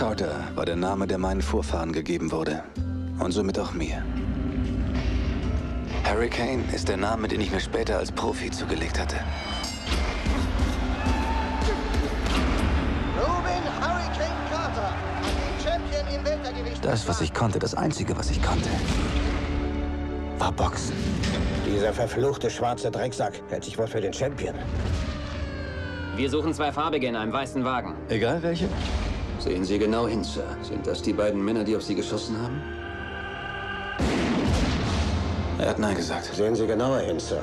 Carter war der Name, der meinen Vorfahren gegeben wurde. Und somit auch mir. Hurricane ist der Name, den ich mir später als Profi zugelegt hatte. Ruben Hurricane Carter, den Champion im Weltergewicht. Das, was ich konnte, das Einzige, was ich konnte, war Boxen. Dieser verfluchte schwarze Drecksack hält sich wohl für den Champion. Wir suchen zwei Farbige in einem weißen Wagen. Egal welche? Sehen Sie genau hin, Sir. Sind das die beiden Männer, die auf Sie geschossen haben? Er hat Nein gesagt. Sehen Sie genauer hin, Sir.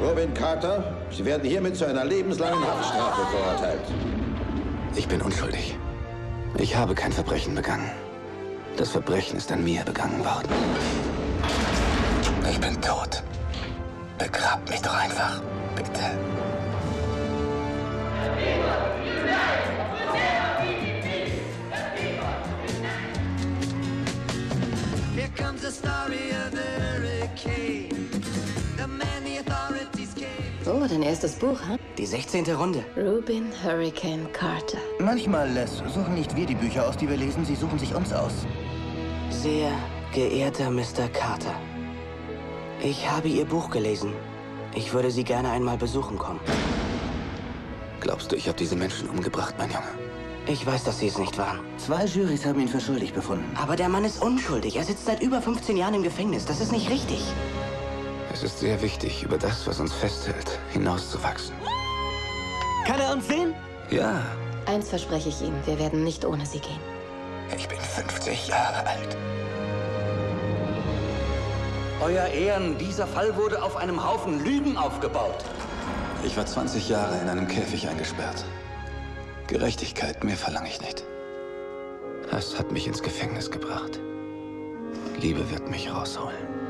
Robin Carter, Sie werden hiermit zu einer lebenslangen Haftstrafe verurteilt. Ich bin unschuldig. Ich habe kein Verbrechen begangen. Das Verbrechen ist an mir begangen worden. Ich bin tot. Begrabt mich doch einfach. Bitte. Oh, dein erstes Buch, hm? Die 16. Runde. Rubin Hurricane Carter. Manchmal, Les, suchen nicht wir die Bücher aus, die wir lesen, sie suchen sich uns aus. Sehr geehrter Mr. Carter. Ich habe Ihr Buch gelesen. Ich würde Sie gerne einmal besuchen kommen. Glaubst du, ich habe diese Menschen umgebracht, mein Junge? Ich weiß, dass Sie es nicht waren. Zwei Jurys haben ihn für schuldig befunden. Aber der Mann ist unschuldig. Er sitzt seit über 15 Jahren im Gefängnis. Das ist nicht richtig. Es ist sehr wichtig, über das, was uns festhält, hinauszuwachsen. Kann er uns sehen? Ja, Eins verspreche ich Ihnen, wir werden nicht ohne Sie gehen. ich bin 50 Jahre alt. Euer Ehren, dieser Fall wurde auf einem Haufen Lügen aufgebaut. Ich war 20 Jahre in einem Käfig eingesperrt. Gerechtigkeit, mehr verlange ich nicht. Hass hat mich ins Gefängnis gebracht. Liebe wird mich rausholen.